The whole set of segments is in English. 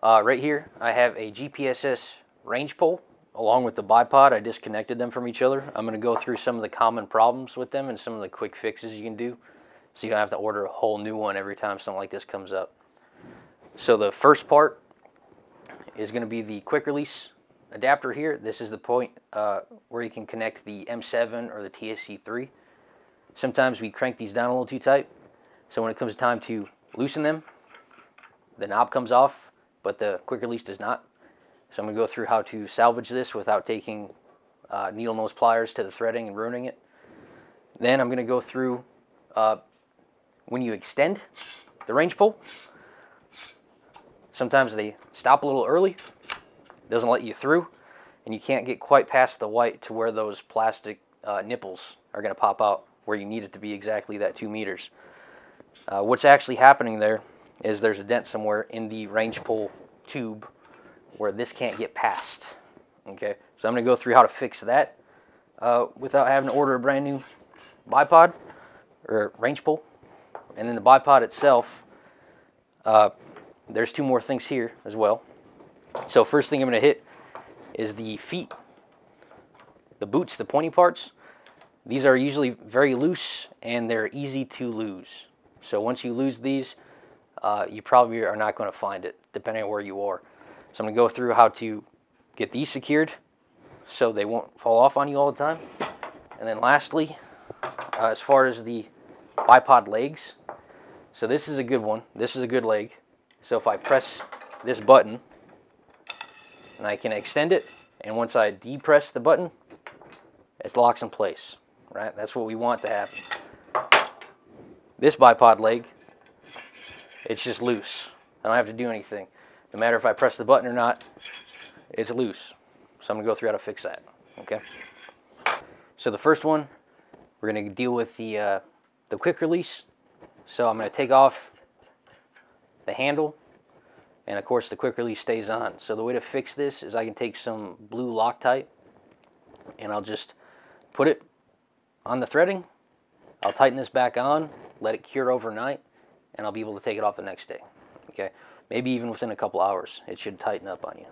Uh, right here, I have a GPSS range pole along with the bipod. I disconnected them from each other. I'm going to go through some of the common problems with them and some of the quick fixes you can do so you don't have to order a whole new one every time something like this comes up. So the first part is going to be the quick release adapter here. This is the point uh, where you can connect the M7 or the TSC3. Sometimes we crank these down a little too tight. So when it comes time to loosen them, the knob comes off, but the quick release does not. So I'm going to go through how to salvage this without taking uh, needle nose pliers to the threading and ruining it. Then I'm going to go through uh, when you extend the range pole. Sometimes they stop a little early, doesn't let you through, and you can't get quite past the white to where those plastic uh, nipples are going to pop out where you need it to be exactly that two meters. Uh, what's actually happening there is there's a dent somewhere in the range pole tube where this can't get past. Okay, so I'm going to go through how to fix that uh, without having to order a brand new bipod or range pole. And then the bipod itself, uh, there's two more things here as well. So first thing I'm going to hit is the feet, the boots, the pointy parts. These are usually very loose and they're easy to lose. So once you lose these, uh, you probably are not going to find it depending on where you are. So I'm going to go through how to get these secured so they won't fall off on you all the time. And then lastly, uh, as far as the bipod legs, so this is a good one. This is a good leg. So if I press this button, and I can extend it, and once I depress the button, it locks in place, right? That's what we want to happen. This bipod leg, it's just loose. I don't have to do anything. No matter if I press the button or not, it's loose. So I'm gonna go through how to fix that, okay? So the first one, we're gonna deal with the, uh, the quick release. So I'm gonna take off the handle and of course the quick release stays on. So the way to fix this is I can take some blue Loctite and I'll just put it on the threading. I'll tighten this back on, let it cure overnight, and I'll be able to take it off the next day. Okay, maybe even within a couple hours, it should tighten up on you.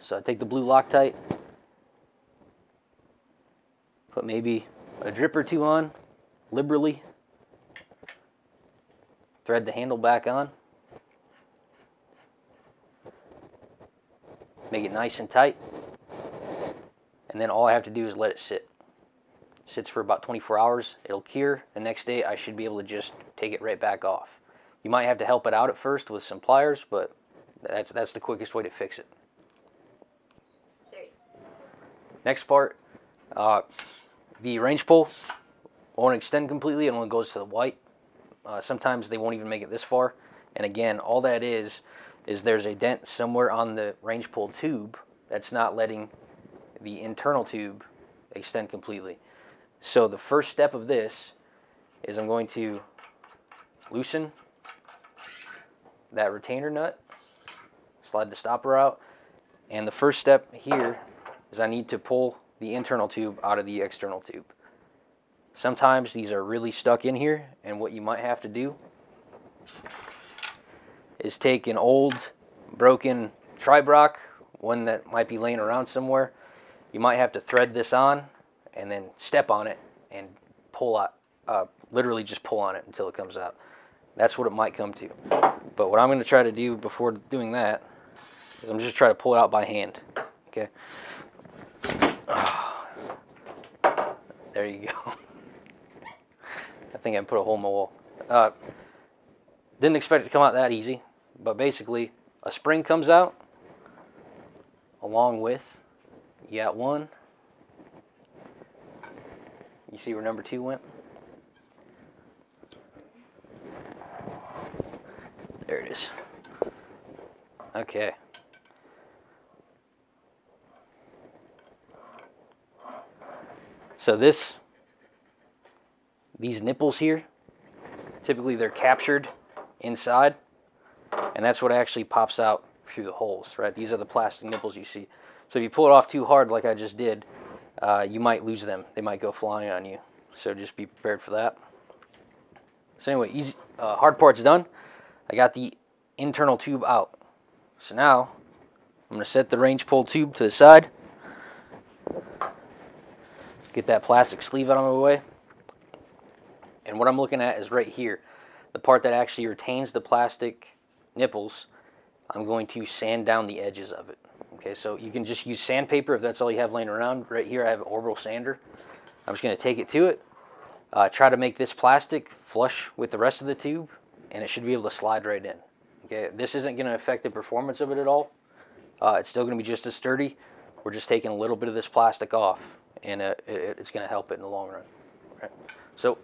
So I take the blue Loctite, put maybe a drip or two on, liberally, thread the handle back on, make it nice and tight, and then all I have to do is let it sit. sits for about 24 hours, it'll cure. The next day I should be able to just take it right back off. You might have to help it out at first with some pliers, but that's, that's the quickest way to fix it. Next part, uh, the range pole won't extend completely, it only goes to the white. Uh, sometimes they won't even make it this far. And again, all that is, is there's a dent somewhere on the range pole tube that's not letting the internal tube extend completely. So the first step of this is I'm going to loosen that retainer nut, slide the stopper out, and the first step here is I need to pull the internal tube out of the external tube. Sometimes these are really stuck in here, and what you might have to do is take an old broken Tribrach, one that might be laying around somewhere. You might have to thread this on and then step on it and pull out, uh, literally just pull on it until it comes out. That's what it might come to. But what I'm going to try to do before doing that is I'm just try to pull it out by hand. Okay. There you go. I think I put a hole in my wall. Uh, didn't expect it to come out that easy, but basically a spring comes out along with, you got one. You see where number two went? Okay. So this, these nipples here, typically they're captured inside, and that's what actually pops out through the holes, right? These are the plastic nipples you see. So if you pull it off too hard like I just did, uh, you might lose them. They might go flying on you. So just be prepared for that. So anyway, easy, uh, hard part's done. I got the internal tube out. So now I'm going to set the range pole tube to the side. Get that plastic sleeve out of my way. And what I'm looking at is right here, the part that actually retains the plastic nipples. I'm going to sand down the edges of it. Okay, so you can just use sandpaper if that's all you have laying around. Right here I have an orbital sander. I'm just going to take it to it, uh, try to make this plastic flush with the rest of the tube, and it should be able to slide right in. Okay, this isn't going to affect the performance of it at all. Uh, it's still going to be just as sturdy. We're just taking a little bit of this plastic off, and uh, it, it's going to help it in the long run. Right. So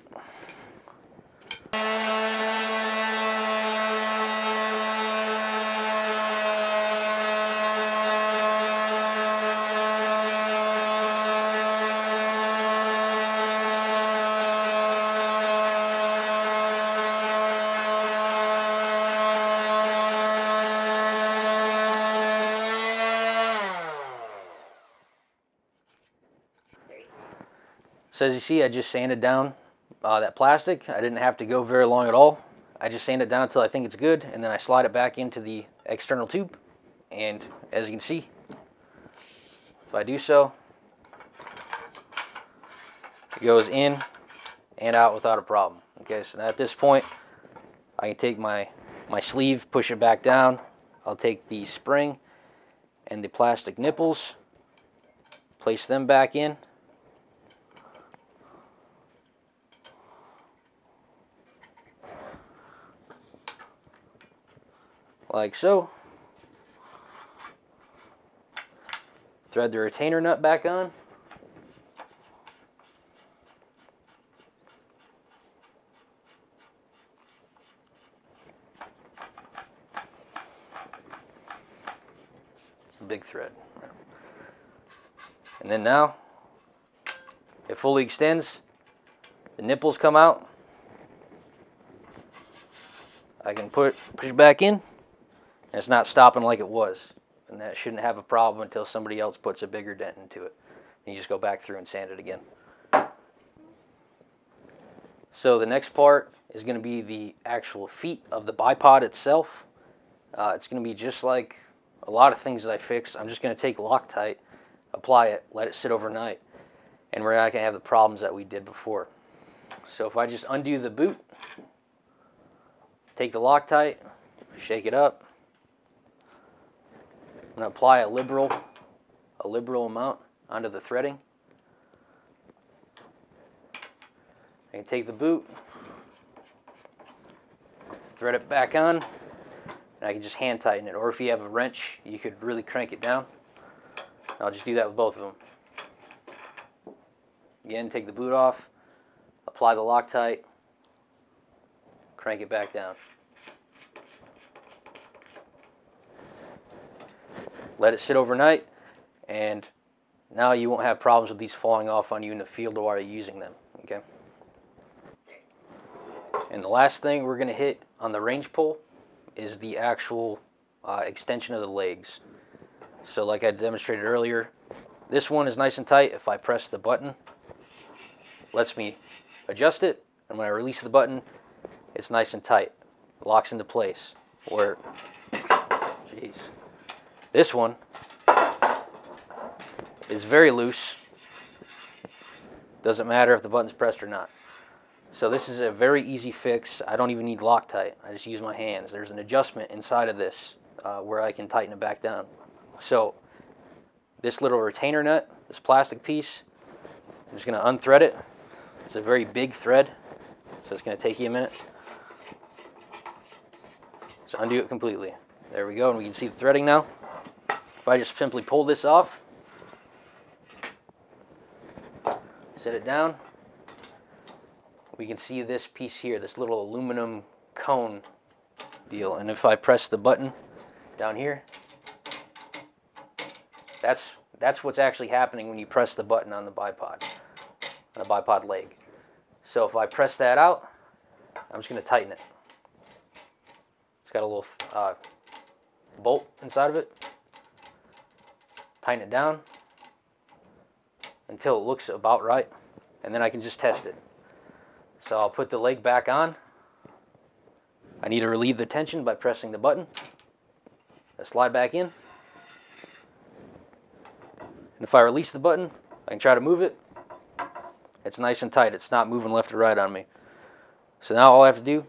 So as you see, I just sanded down uh, that plastic. I didn't have to go very long at all. I just sand it down until I think it's good, and then I slide it back into the external tube. And as you can see, if I do so, it goes in and out without a problem. Okay, so now at this point, I can take my, my sleeve, push it back down. I'll take the spring and the plastic nipples, place them back in. Like so. Thread the retainer nut back on. It's a big thread. And then now, it fully extends. The nipples come out. I can put push it back in. And it's not stopping like it was. And that shouldn't have a problem until somebody else puts a bigger dent into it. And you just go back through and sand it again. So the next part is going to be the actual feet of the bipod itself. Uh, it's going to be just like a lot of things that I fix. I'm just going to take Loctite, apply it, let it sit overnight, and we're not going to have the problems that we did before. So if I just undo the boot, take the Loctite, shake it up, I'm going to apply a liberal, a liberal amount onto the threading. I can take the boot, thread it back on, and I can just hand tighten it. Or if you have a wrench, you could really crank it down. I'll just do that with both of them. Again, take the boot off, apply the Loctite, crank it back down. Let it sit overnight, and now you won't have problems with these falling off on you in the field while you're using them. Okay. And the last thing we're going to hit on the range pole is the actual uh, extension of the legs. So like I demonstrated earlier, this one is nice and tight. If I press the button, lets me adjust it. And when I release the button, it's nice and tight. Locks into place. Or, jeez. This one is very loose. Doesn't matter if the button's pressed or not. So this is a very easy fix. I don't even need Loctite. I just use my hands. There's an adjustment inside of this uh, where I can tighten it back down. So this little retainer nut, this plastic piece, I'm just going to unthread it. It's a very big thread, so it's going to take you a minute. So undo it completely. There we go, and we can see the threading now. If I just simply pull this off, set it down, we can see this piece here, this little aluminum cone deal. And if I press the button down here, that's, that's what's actually happening when you press the button on the bipod, on the bipod leg. So if I press that out, I'm just going to tighten it. It's got a little uh, bolt inside of it tighten it down until it looks about right and then I can just test it. So I'll put the leg back on. I need to relieve the tension by pressing the button. I slide back in. And if I release the button, I can try to move it. It's nice and tight. It's not moving left or right on me. So now all I have to do,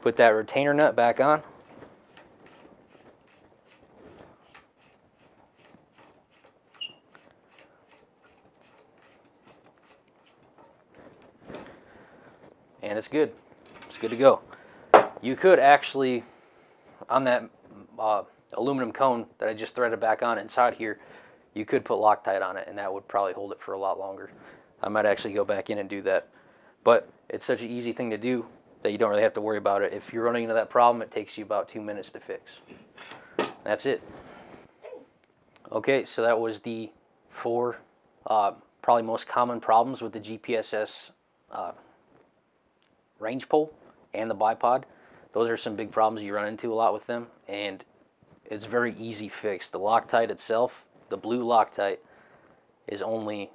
put that retainer nut back on. And it's good. It's good to go. You could actually, on that uh, aluminum cone that I just threaded back on inside here, you could put Loctite on it and that would probably hold it for a lot longer. I might actually go back in and do that. But it's such an easy thing to do that you don't really have to worry about it. If you're running into that problem, it takes you about two minutes to fix. That's it. Okay, so that was the four uh, probably most common problems with the GPSS uh, range pole and the bipod. Those are some big problems you run into a lot with them, and it's very easy fix. The Loctite itself, the blue Loctite, is only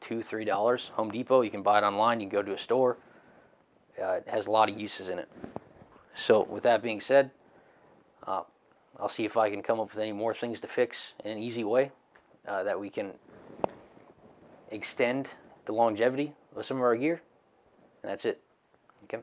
two, three dollars. Home Depot, you can buy it online. You can go to a store. Uh, it has a lot of uses in it. So, with that being said, uh, I'll see if I can come up with any more things to fix in an easy way uh, that we can extend the longevity of some of our gear. That's it. Okay.